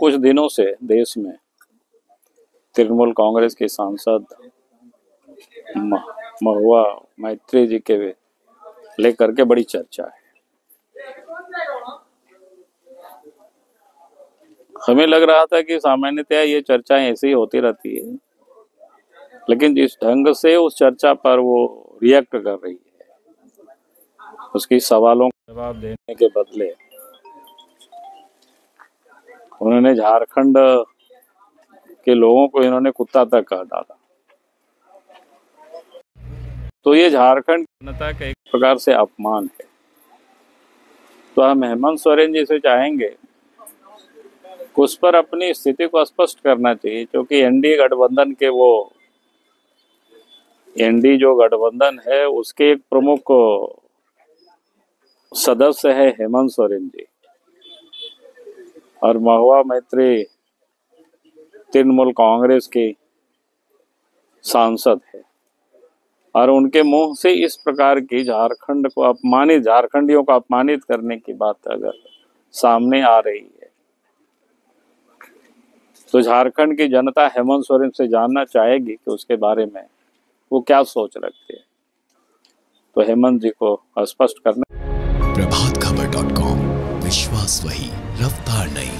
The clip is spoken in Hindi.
कुछ दिनों से देश में तृणमूल कांग्रेस के सांसद महुआ मैत्री जी के लेकर के बड़ी चर्चा है। हमें लग रहा था कि सामान्यतया ये चर्चाएँ ऐसी होती रहती है, लेकिन जिस ढंग से उस चर्चा पर वो रिएक्ट कर रही है, उसकी सवालों का जवाब देने के बदले उन्होंने झारखंड के लोगों को इन्होंने कुत्ता तक कह डाला तो ये झारखंड जनता का एक प्रकार से अपमान है। तो हम हेमंत सोरेन जी से चाहेंगे उस पर अपनी स्थिति को स्पष्ट करना चाहिए, क्योंकि एनडीए गठबंधन के वो एनडी जो गठबंधन है, उसके एक प्रमुख सदस्य है हेमंत सोरेन जी। और महुआ मैत्री तृणमूल कांग्रेस के सांसद है। और उनके मुँह से इस प्रकार की झारखंड को अपमानित, झारखंडियों को अपमानित करने की बात अगर सामने आ रही है तो झारखंड की जनता हेमंत सोरेन से जानना चाहेगी कि उसके बारे में वो क्या सोच रखते हैं। तो हेमंत जी को स्पष्ट करना प्रभात खबर डॉट कॉम विश्वास वही रफ्तार नहीं।